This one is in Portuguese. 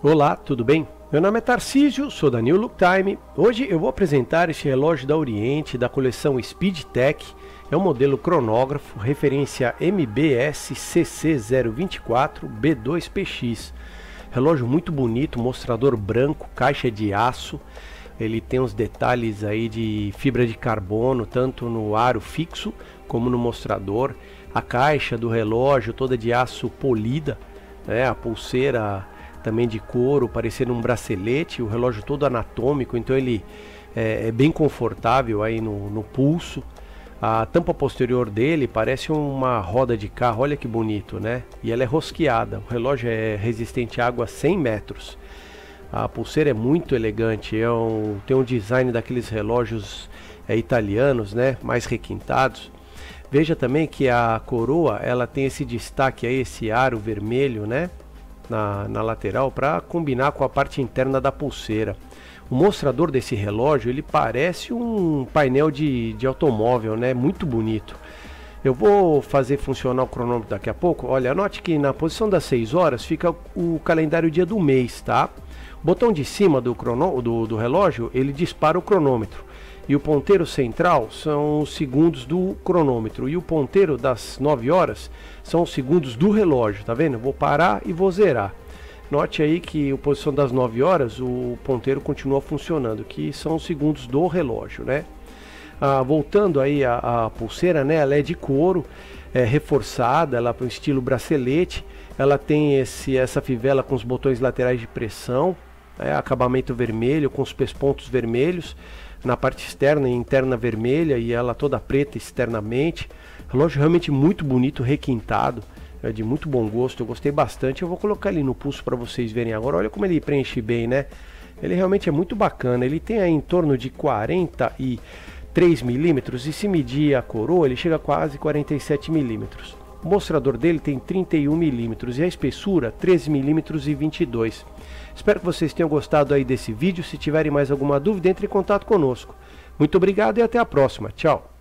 Olá, tudo bem? Meu nome é Tarcísio, sou da New Look Time. Hoje eu vou apresentar este relógio da Oriente da coleção Speed Tech. É um modelo cronógrafo, referência MBS CC024 B2PX. Relógio muito bonito, mostrador branco, caixa de aço. Ele tem uns detalhes aí de fibra de carbono, tanto no aro fixo como no mostrador. A caixa do relógio toda de aço polida, né? a pulseira também de couro, parecendo um bracelete, o relógio todo anatômico, então ele é, é bem confortável aí no, no, pulso. A tampa posterior dele parece uma roda de carro, olha que bonito, né? E ela é rosqueada, o relógio é resistente à água a 100 metros. A pulseira é muito elegante, é um, tem um design daqueles relógios é, italianos, né? Mais requintados. Veja também que a coroa, ela tem esse destaque aí, esse aro vermelho, né? Na, na lateral para combinar com a parte interna da pulseira. O mostrador desse relógio ele parece um painel de, de automóvel, né? Muito bonito. Eu vou fazer funcionar o cronômetro daqui a pouco. Olha, anote que na posição das 6 horas fica o calendário dia do mês, tá? O botão de cima do, crono, do, do relógio ele dispara o cronômetro e o ponteiro central são os segundos do cronômetro e o ponteiro das 9 horas são os segundos do relógio, tá vendo? vou parar e vou zerar. Note aí que a posição das 9 horas o ponteiro continua funcionando, que são os segundos do relógio, né? Ah, voltando aí a, a, pulseira, né? Ela é de couro, é reforçada, ela é um estilo bracelete, ela tem esse, essa fivela com os botões laterais de pressão, é, acabamento vermelho com os pespontos vermelhos na parte externa e interna vermelha e ela toda preta externamente. Relógio realmente muito bonito, requintado, é de muito bom gosto, eu gostei bastante. Eu vou colocar ali no pulso para vocês verem agora. Olha como ele preenche bem, né? Ele realmente é muito bacana. Ele tem aí em torno de 43 milímetros e se medir a coroa, ele chega a quase 47 milímetros. O mostrador dele tem 31 milímetros e a espessura 13 milímetros e 22. Espero que vocês tenham gostado aí desse vídeo. Se tiverem mais alguma dúvida, entre em contato conosco. Muito obrigado e até a próxima. Tchau.